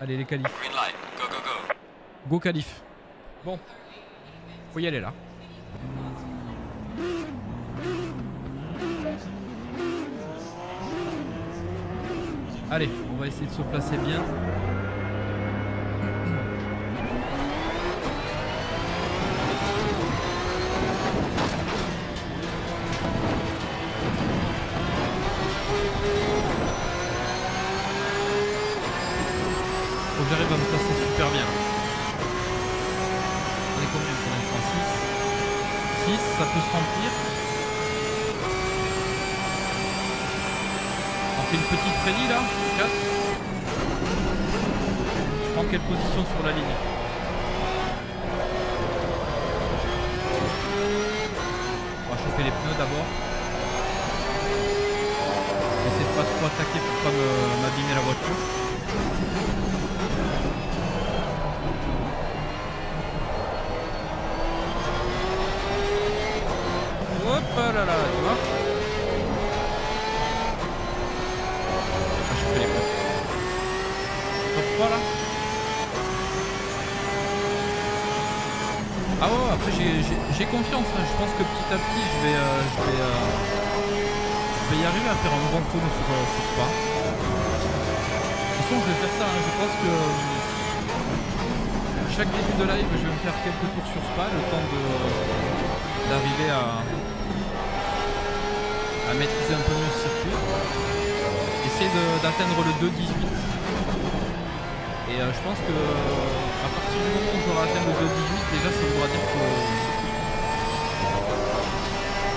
Allez les qualifs. Green light. Go, go, go. Go qualif. Bon. Faut y aller là. Allez, on va essayer de se placer bien. Que j'arrive à me placer super bien. On est combien pour l'instant? 6 6, ça peut se remplir. On fait une petite Freddy là 4 Je prends quelle position sur la ligne? On va chauffer les pneus d'abord. Essayer de pas trop attaquer pour pas me- m'abîmer la voiture. Là tu vois Ah, je fais les points. Top 3 là Ah ouais, après j'ai- confiance, hein. je pense que petit à petit je vais, euh, je vais, euh, je vais y arriver à faire un bon chrono sur, euh, Spa. De toute façon je vais faire ça, hein. je pense que euh, chaque début de live je vais me faire quelques tours sur Spa, le temps d'arriver à, à maîtriser un peu mieux ce circuit. Essayer d'atteindre le 2.18. Et euh, je pense que à partir du moment où j'aurai atteint le 2.18, déjà ça voudra dire que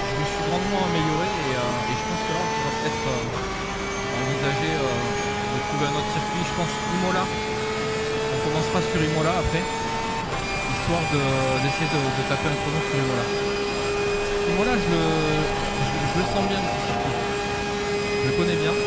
je me suis grandement amélioré et, euh, je pense que là on pourra peut-être euh, envisager de trouver un autre circuit. Je pense Imola. On commencera sur Imola après. Histoire de- d'essayer de, de taper un chrono sur Imola. Imola je le, je, je le sens bien. Je le connais bien.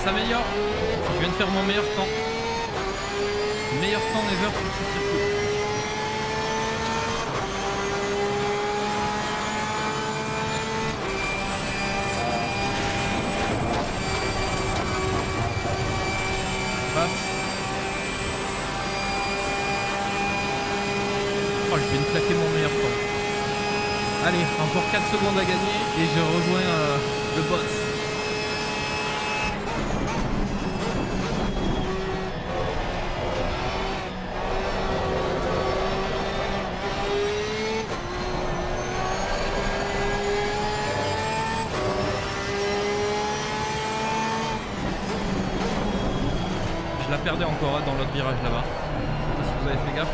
Ça s'améliore. Je viens de faire mon meilleur temps. Meilleur temps ever sur ce circuit. Oh, je viens de claquer mon meilleur temps. Allez, encore 4 secondes à gagner et je rejoins euh, le boss. virage là-bas. Je sais pas si vous avez fait gaffe.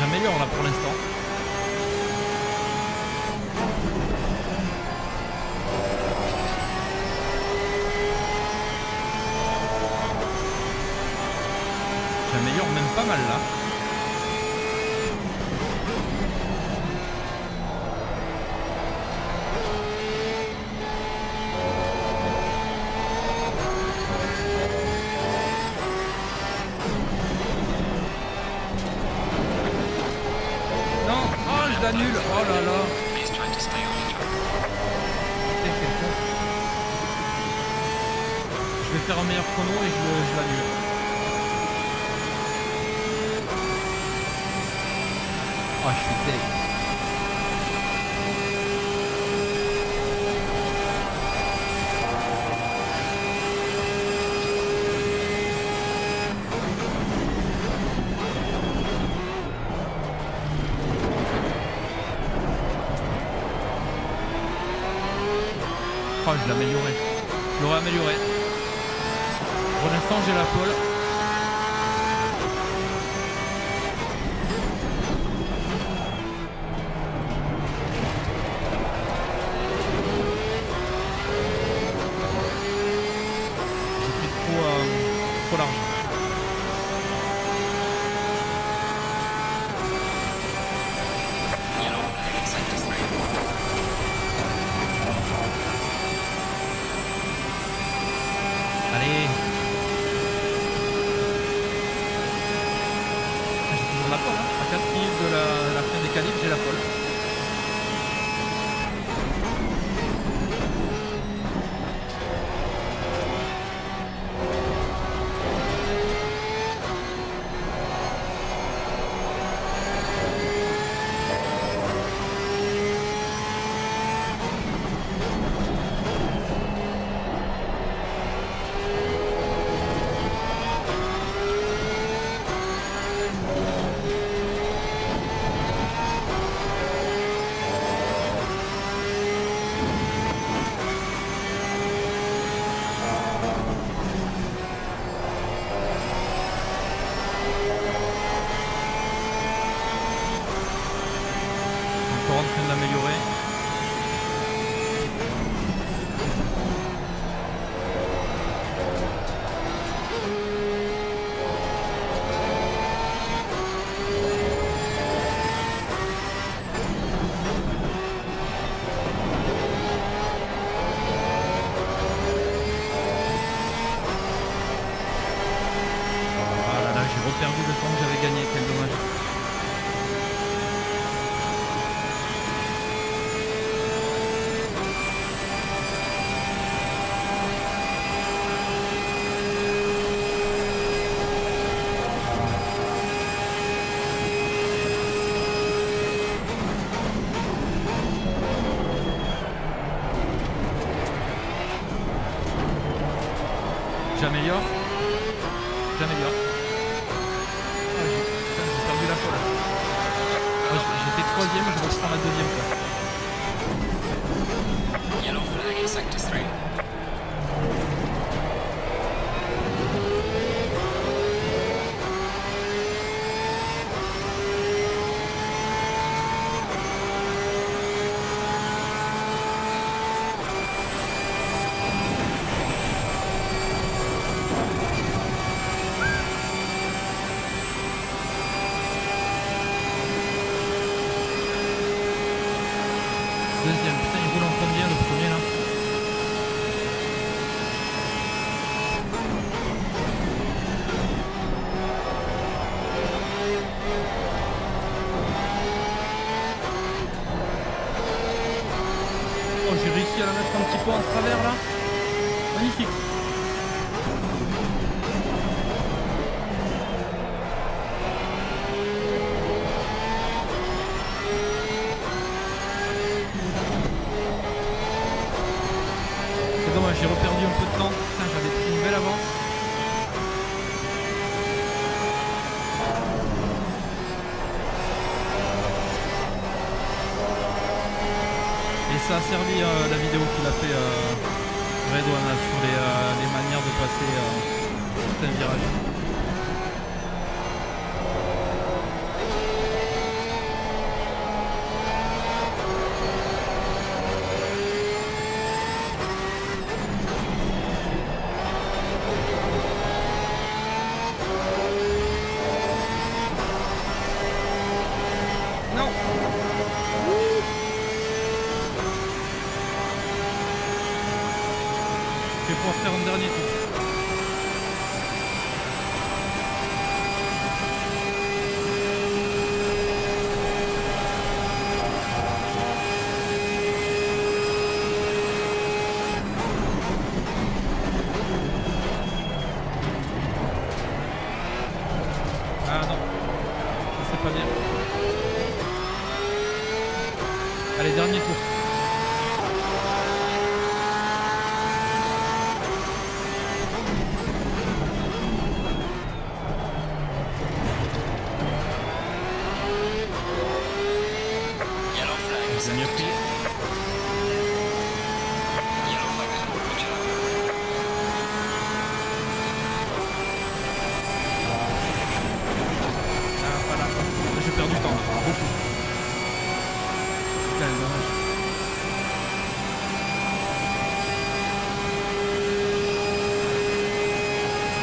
J'améliore là pour l'instant. J'améliore même pas mal là.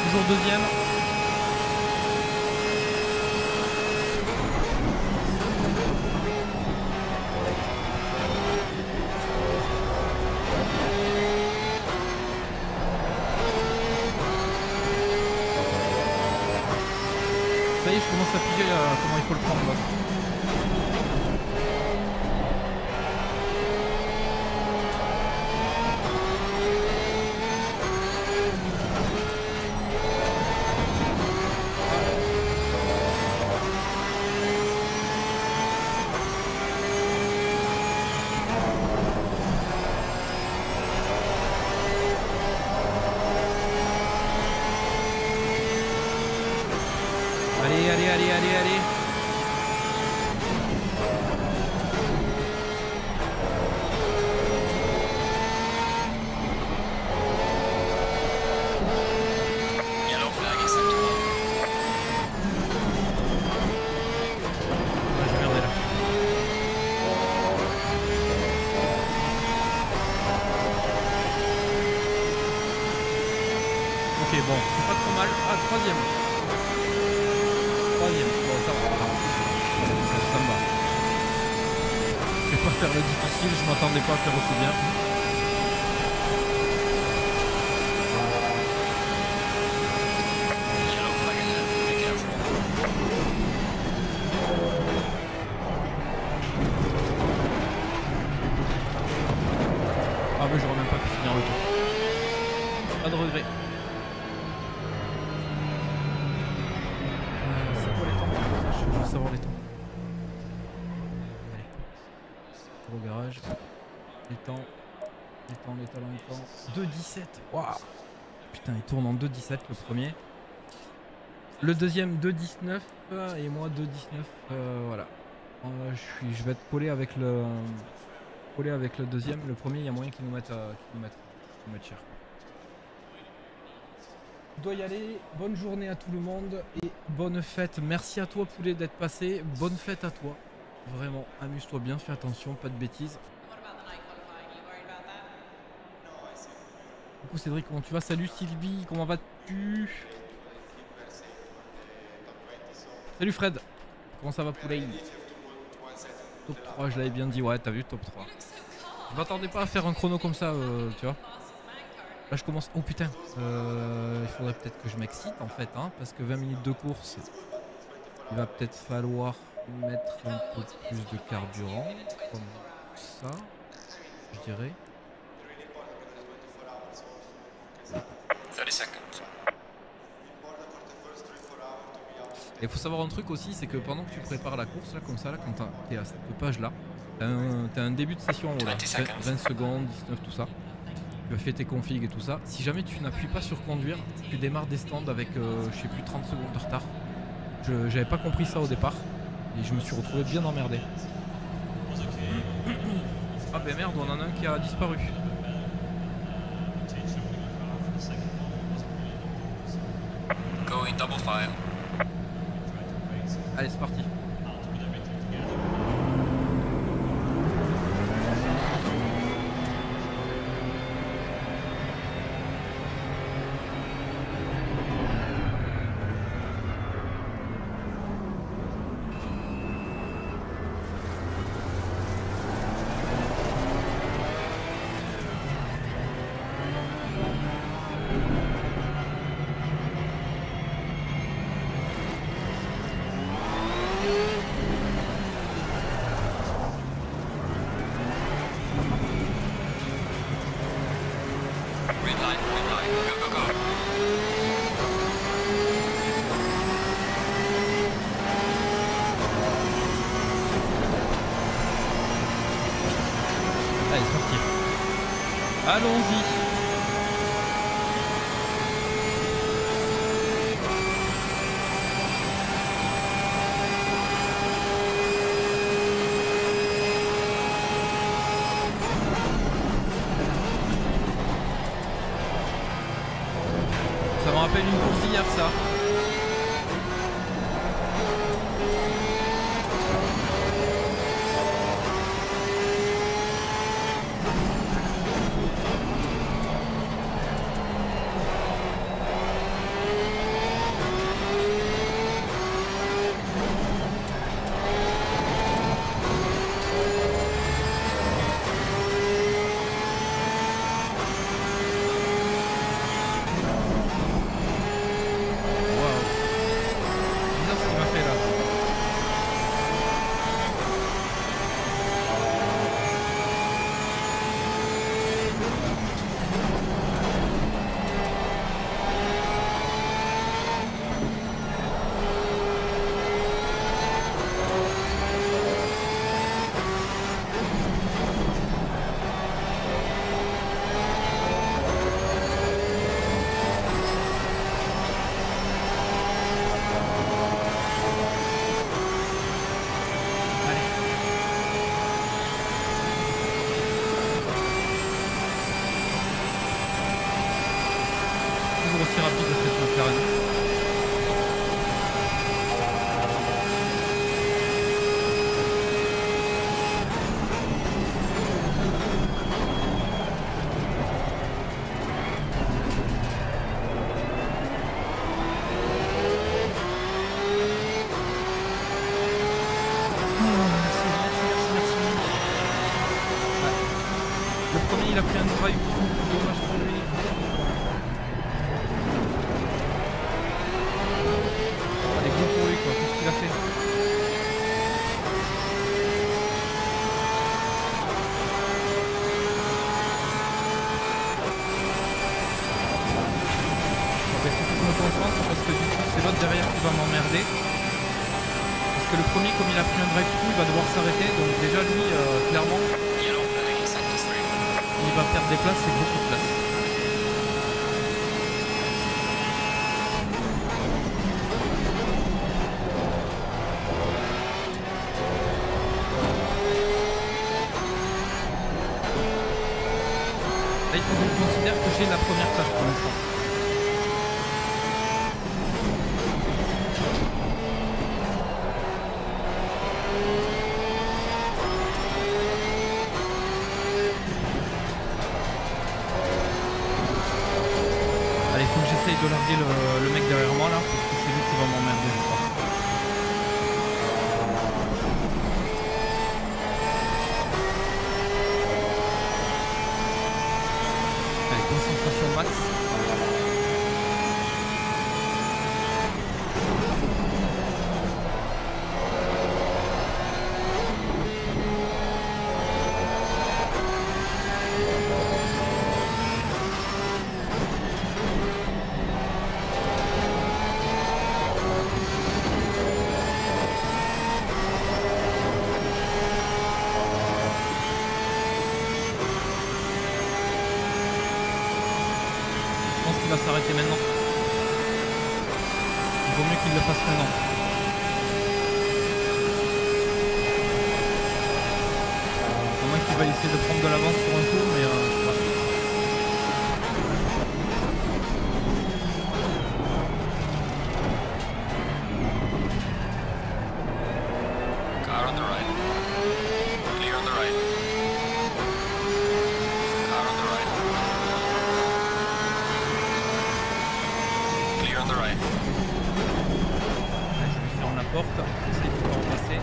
Toujours deuxième. Ça y est, je commence à piger euh, comment il faut le prendre là. Allez, allez, allez, allez, allez. Yellow flag accepted. Ah, j'ai merdé là. Ok, bon, c'est pas trop mal. Ah, troisième. Troisième. Bon, ça va. Ça, me va. Je vais pas faire le difficile, je m'attendais pas à faire aussi bien. 2.17 le premier. Le deuxième 2.19 euh, et moi 2.19. euh, voilà. Euh, je, suis, je vais être collé avec le collé avec le deuxième. Le premier, il y a moyen qu'il nous mette, euh, nous mette cher. Je dois y aller. Bonne journée à tout le monde et bonne fête. Merci à toi, Poulet, d'être passé. Bonne fête à toi. Vraiment, amuse-toi bien, fais attention, pas de bêtises. Coucou Cédric, comment tu vas? Salut Sylvie, comment vas-tu? Salut Fred, comment ça va Poulet? Top 3, je l'avais bien dit, ouais, t'as vu, top 3. Je m'attendais pas à faire un chrono comme ça, euh, tu vois. Là, je commence. Oh putain, euh, il faudrait peut-être que je m'excite en fait, hein, parce que 20 minutes de course, il va peut-être falloir mettre un peu plus de carburant, comme ça, je dirais. Il faut savoir un truc aussi, c'est que pendant que tu prépares la course, là, comme ça, là, quand t'es à cette page-là, t'as un, t'as un début de session en haut, là, 20 seconds. 20 20 secondes, 19, tout ça. Tu as fait tes configs et tout ça. Si jamais tu n'appuies pas sur conduire, tu démarres des stands avec, euh, je sais plus, 30 secondes de retard. Je J'avais pas compris ça au départ, et je me suis retrouvé bien emmerdé. Ah ben merde, on en a un qui a disparu. Going double file. Allez, c'est parti. Allons-y. Allez, faut que j'essaye de larguer le, le mec derrière moi là, parce que c'est lui qui va m'emmerder, je crois. on the right. Je vais ferme la porte, essayer de pouvoir passer.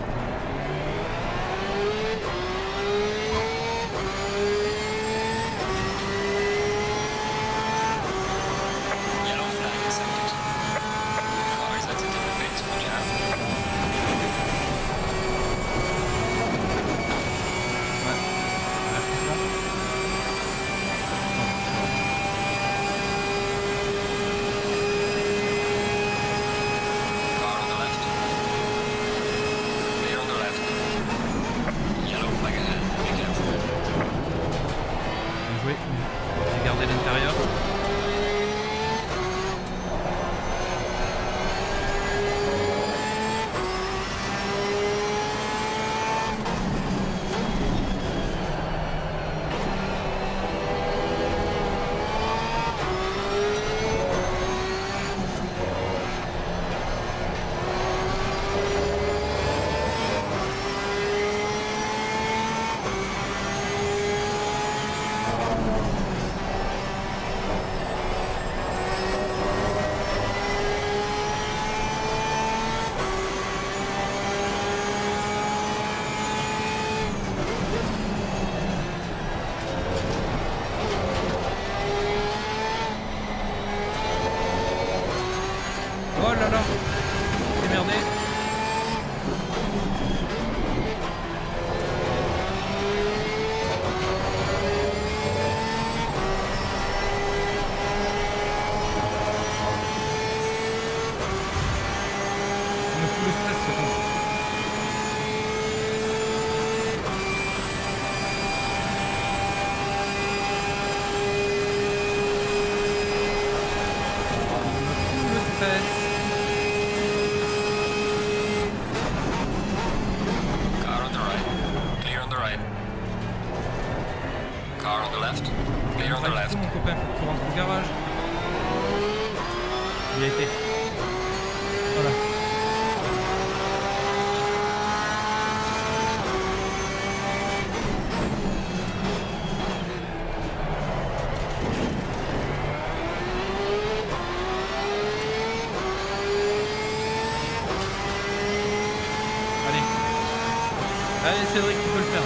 Allez, Cédric, tu peux le faire.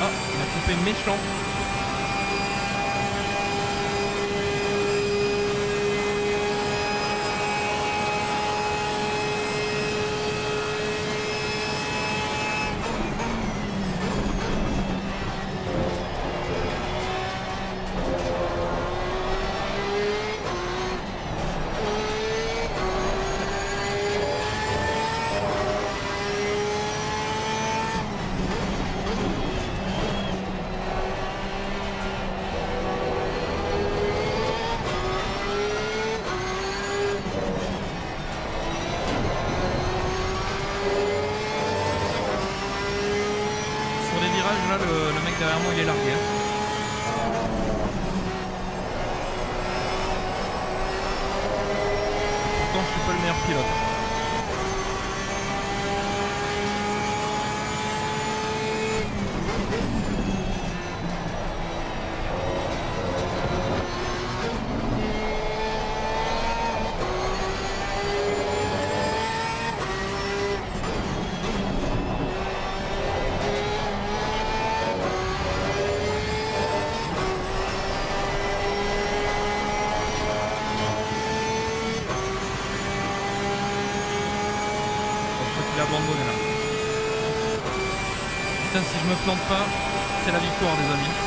Oh, il a coupé méchant. C'est la victoire des amis.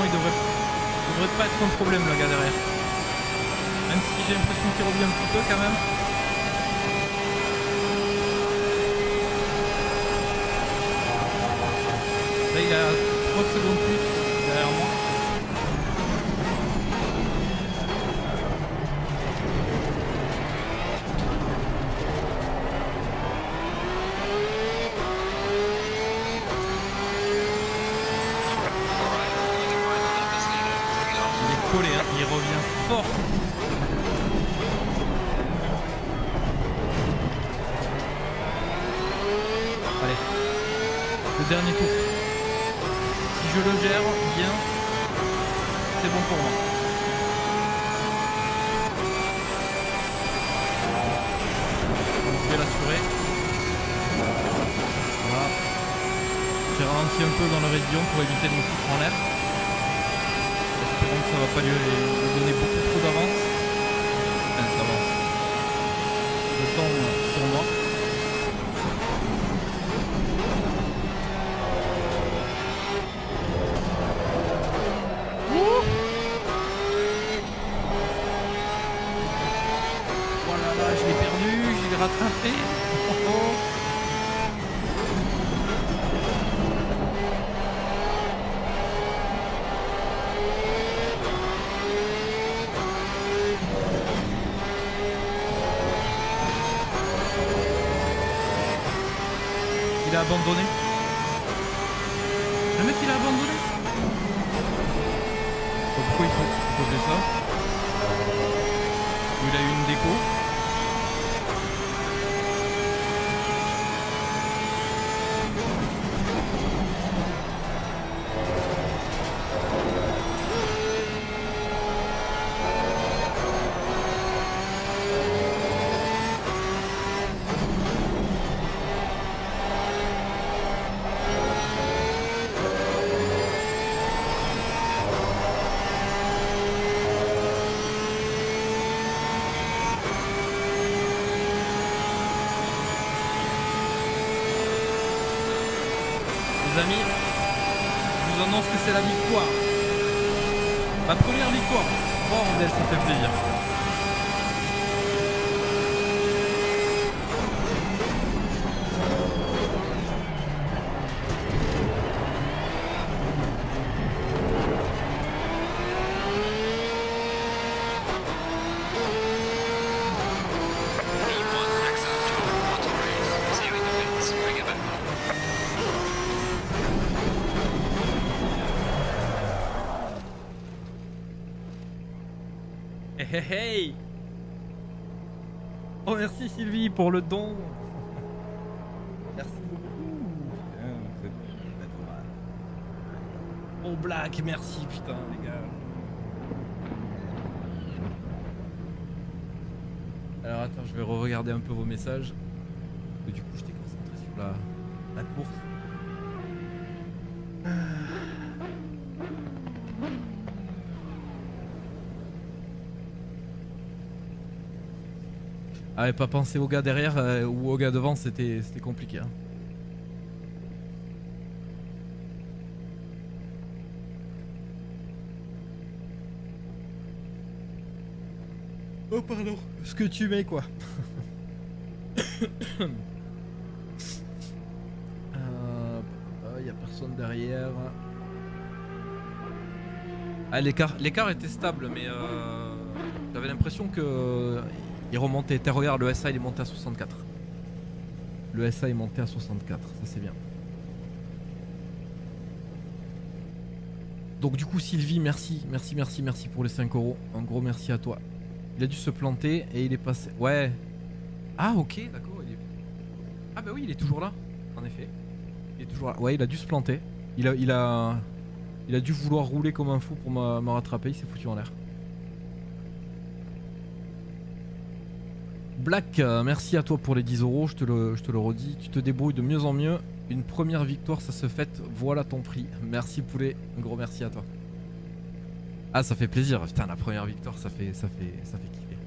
Normalement, il devrait, il devrait pas être un problème, le gars derrière. Même si j'ai l'impression qu'il revient un petit peu quand même. Là, il a 3 secondes plus derrière moi. Alright, the final lap is needed. Bring it on. Il est collé, hein. il revient Allez, le dernier tour. Si je le gère bien, c'est bon pour moi. Je vais l'assurer. Voilà. J'ai ralenti un peu dans le rédion pour éviter de me foutre en l'air. Ça va pas lui, lui donner beaucoup trop d'avance. Enfin, d'avance. De temps euh, sur moi. Ouh Oh là là, je l'ai perdu, je l'ai rattrapé. Oh, oh. Il a abandonné. Le mec il a abandonné. Pourquoi il faut, il faut faire ça Il a eu une déco. Les amis, je vous annonce que c'est la victoire. Ma première victoire. Bordel, ça fait plaisir. Pour le don Merci beaucoup. Oh Black, merci putain les gars Alors attends, je vais re-regarder un peu vos messages. Ah ouais, pas penser au gars derrière euh, ou au gars devant, c'était compliqué. hein. Oh pardon, ce que tu mets quoi. Euh, Il y a personne derrière. Ah, l'écart, l'écart était stable, mais euh, j'avais l'impression que il remontait. T'as regarde, le SA il est monté à 64. Le SA est monté à 64, ça c'est bien. Donc du coup Sylvie, merci, merci, merci, merci pour les 5 euros. Un gros merci à toi. Il a dû se planter et il est passé. Ouais. Ah ok, d'accord. est- Ah bah oui, il est toujours là. En effet. Il est toujours là. Ouais, il a dû se planter. Il a, il a, dû vouloir rouler comme un fou pour me rattraper. Il s'est foutu en l'air. Black, euh, merci à toi pour les 10 euros. Je te le, redis. Tu te débrouilles de mieux en mieux. Une première victoire, ça se fête. Voilà ton prix. Merci poulet. Un gros merci à toi. Ah, ça fait plaisir. Putain, la première victoire, ça fait, ça fait, ça fait kiffer.